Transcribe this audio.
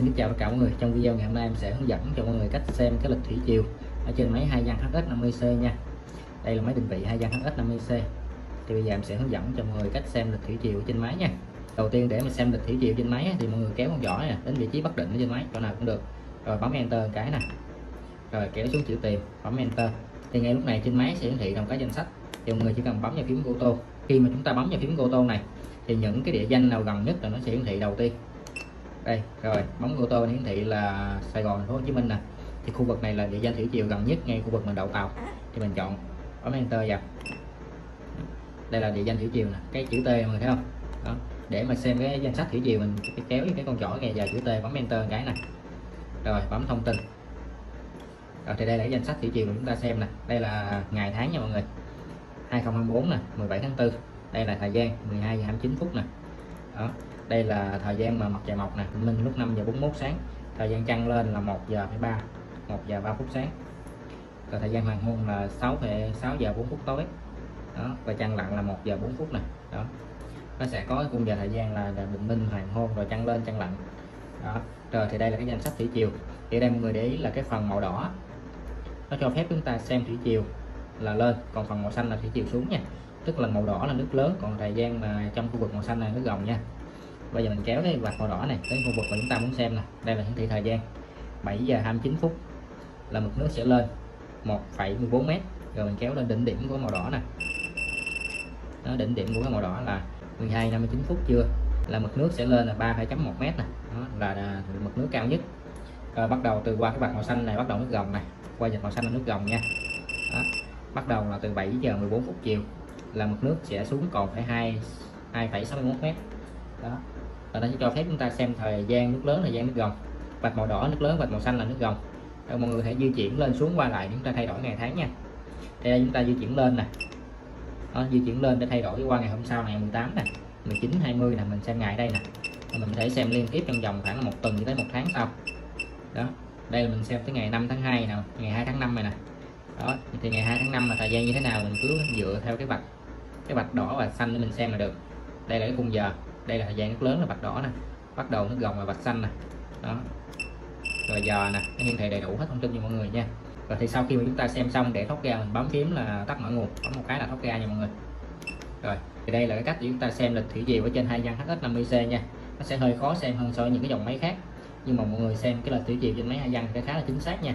Xin kính chào tất cả mọi người. Trong video ngày hôm nay em sẽ hướng dẫn cho mọi người cách xem cái lịch thủy chiều ở trên máy hai gian HX50C nha. Đây là máy định vị hai gian HX50C. Thì bây giờ em sẽ hướng dẫn cho mọi người cách xem lịch thủy chiều trên máy nha. Đầu tiên để mà xem lịch thủy chiều trên máy thì mọi người kéo con giỏ nè đến vị trí bất định ở trên máy chỗ nào cũng được. Rồi bấm enter một cái nè. Rồi kéo xuống chữ tìm, bấm enter. Thì ngay lúc này trên máy sẽ hiển thị trong cái danh sách. Thì mọi người chỉ cần bấm vào phím ô tô. Khi mà chúng ta bấm vào phím ô tô này thì những cái địa danh nào gần nhất là nó sẽ hiển thị đầu tiên đây rồi bấm ô tô hiển thị là Sài Gòn, thành phố Hồ Chí Minh nè. Thì khu vực này là địa danh thủy triều gần nhất ngay khu vực mình đậu tàu thì mình chọn bấm enter vào. Đây là địa danh thủy triều nè, cái chữ T mọi người thấy không? Đó, để mà xem cái danh sách thủy triều mình kéo cái con chỏ này vào chữ T, bấm enter cái này rồi, bấm thông tin. Rồi, thì đây là cái danh sách thủy triều chúng ta xem nè. Đây là ngày tháng nha mọi người. 2024 nè 17 tháng 4 đây là thời gian 12 giờ 29 phút nè đó đây là thời gian mà mặt trời mọc nè mình lúc 5 giờ 41 sáng thời gian trăng lên là 1 giờ 3 1 giờ 3 phút sáng. Và thời gian hoàng hôn là 6 6 giờ 4 phút tối. Đó và trăng lặn là 1 giờ 4 phút nè đó. Nó sẽ có khung giờ thời gian là, là bình minh hoàng hôn rồi trăng lên trăng lặn. Đó rồi thì đây là cái danh sách thủy chiều thì đây mọi người để ý là cái phần màu đỏ nó cho phép chúng ta xem thủy chiều là lên còn phần màu xanh là thủy chiều xuống nha tức là màu đỏ là nước lớn còn thời gian mà trong khu vực màu xanh là nước gồng nha. Bây giờ mình kéo cái vạch màu đỏ này tới khu vực mà chúng ta muốn xem nè. Đây là hiển thị thời gian 7 giờ 29 phút là mực nước sẽ lên 1,14 mét. Rồi mình kéo lên đỉnh điểm của màu đỏ nè. Đó đỉnh điểm của cái màu đỏ là 12 59 phút chưa là mực nước sẽ lên là 3,1 mét nè. Đó là, là mực nước cao nhất. Rồi bắt đầu từ qua cái vạch màu xanh này bắt đầu nước gồng này qua vạch màu xanh là nước gồng nha. Đó. bắt đầu là từ 7 giờ 14 phút chiều là mực nước sẽ xuống còn phải 2 2,61 mét. Đó. Và nó sẽ cho phép chúng ta xem thời gian nước lớn thời gian nước gồng. Vạch màu đỏ nước lớn vạch màu xanh là nước gồng. Rồi mọi người hãy di chuyển lên xuống qua lại chúng ta thay đổi ngày tháng nha. Đây chúng ta di chuyển lên nè. Đó, di chuyển lên để thay đổi qua ngày hôm sau ngày 18 nè 19 20 là mình xem ngày đây nè. Mình có thể xem liên tiếp trong vòng khoảng một tuần tới một tháng sau. Đó. Đây là mình xem tới ngày 5 tháng 2 nào ngày 2 tháng 5 này nè. Đó thì ngày 2 tháng 5 là thời gian như thế nào mình cứ dựa theo cái vạch cái bạch đỏ và xanh để mình xem là được. Đây là cái khung giờ. Đây là thời gian nước lớn là bạch đỏ nè. Bắt đầu nước gồng là bạch xanh nè. Đó. Rồi giờ nè nó hiển thị đầy đủ hết thông tin cho mọi người nha. Rồi thì sau khi mà chúng ta xem xong để thoát ra, mình bấm phím là tắt mở nguồn. Bấm một cái là thoát ra nha mọi người. Rồi, thì đây là cái cách để chúng ta xem lịch thủy diều ở trên hai gian HX50C nha. Nó sẽ hơi khó xem hơn so với những cái dòng máy khác. Nhưng mà mọi người xem cái lịch thủy diều trên máy hai dân thì khá là chính xác nha.